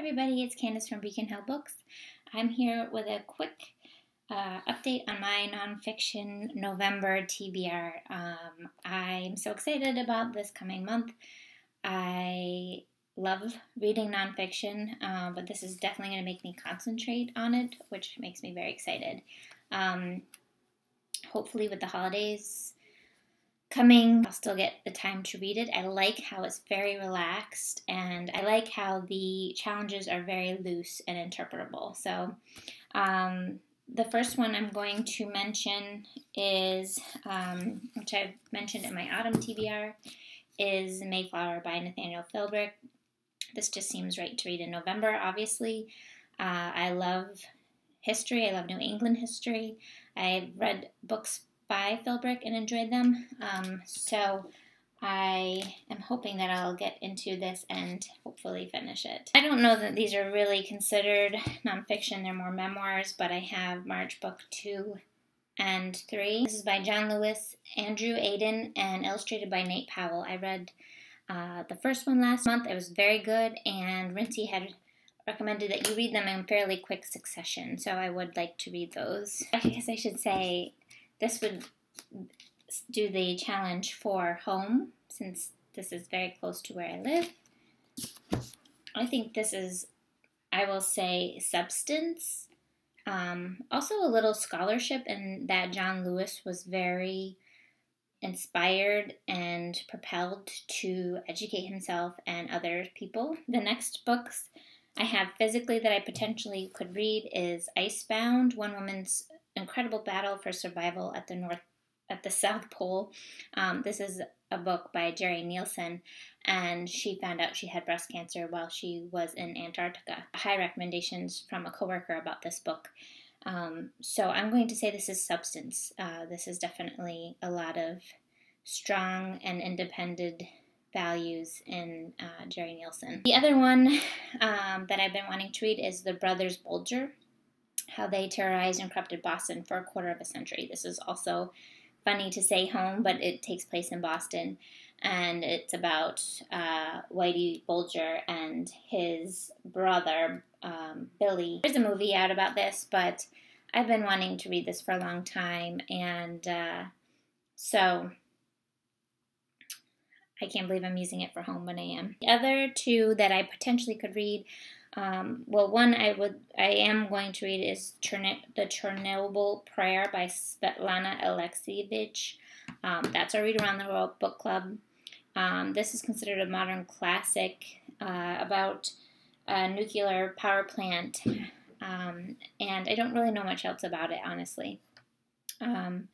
everybody, it's Candace from Beacon Hill Books. I'm here with a quick uh, update on my nonfiction November TBR. Um, I'm so excited about this coming month. I love reading nonfiction, uh, but this is definitely going to make me concentrate on it, which makes me very excited. Um, hopefully, with the holidays coming. I'll still get the time to read it. I like how it's very relaxed and I like how the challenges are very loose and interpretable. So, um, the first one I'm going to mention is, um, which I've mentioned in my autumn TBR, is Mayflower by Nathaniel Philbrick. This just seems right to read in November, obviously. Uh, I love history, I love New England history. I've read books by Philbrick and enjoyed them. Um, so I am hoping that I'll get into this and hopefully finish it. I don't know that these are really considered nonfiction, they're more memoirs, but I have March Book 2 and 3. This is by John Lewis, Andrew Aydin, and illustrated by Nate Powell. I read uh, the first one last month, it was very good, and Rincy had recommended that you read them in fairly quick succession, so I would like to read those. I guess I should say this would do the challenge for home, since this is very close to where I live. I think this is, I will say, substance. Um, also, a little scholarship, and that John Lewis was very inspired and propelled to educate himself and other people. The next books I have physically that I potentially could read is Icebound, One Woman's incredible battle for survival at the North at the South Pole. Um, this is a book by Jerri Nielsen, and she found out she had breast cancer while she was in Antarctica. High recommendations from a coworker about this book. Um, so I'm going to say this is substance. Uh, this is definitely a lot of strong and independent values in uh, Jerri Nielsen. The other one um, that I've been wanting to read is The Brothers Bulger how they terrorized and corrupted Boston for a quarter of a century. This is also funny to say home, but it takes place in Boston. And it's about uh, Whitey Bulger and his brother, um, Billy. There's a movie out about this, but I've been wanting to read this for a long time. And uh, so I can't believe I'm using it for home, but I am. The other two that I potentially could read um, well, one I would I am going to read is the Chernobyl Prayer by Svetlana Alexievich. Um, that's our Read Around the World book club. Um, this is considered a modern classic uh, about a nuclear power plant, um, and I don't really know much else about it, honestly. Um,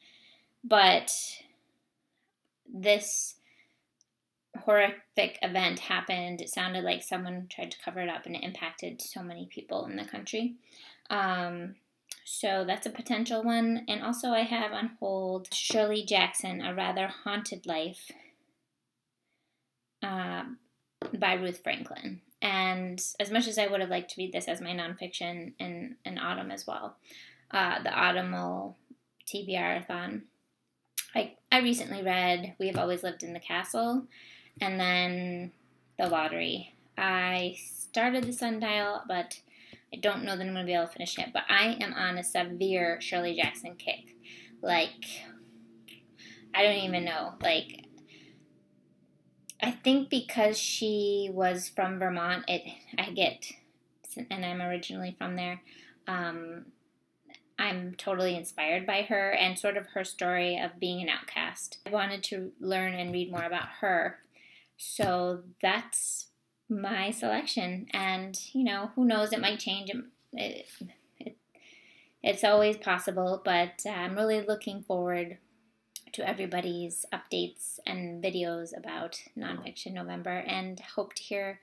but this horrific event happened, it sounded like someone tried to cover it up and it impacted so many people in the country. Um, so that's a potential one. And also, I have on hold Shirley Jackson, A Rather Haunted Life uh, by Ruth Franklin. And as much as I would have liked to read this as my nonfiction in, in autumn as well, uh, the autumnal TBR-a-thon, I, I recently read We Have Always Lived in the Castle, and then the lottery. I started the sundial, but I don't know that I'm going to be able to finish it. But I am on a severe Shirley Jackson kick. Like, I don't even know. Like, I think because she was from Vermont, it I get, and I'm originally from there. Um, I'm totally inspired by her and sort of her story of being an outcast. I wanted to learn and read more about her so that's my selection. And, you know, who knows, it might change. It, it, it's always possible, but I'm really looking forward to everybody's updates and videos about Nonfiction November and hope to hear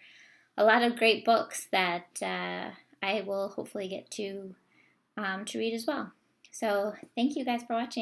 a lot of great books that uh, I will hopefully get to um, to read as well. So thank you guys for watching.